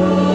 Lord.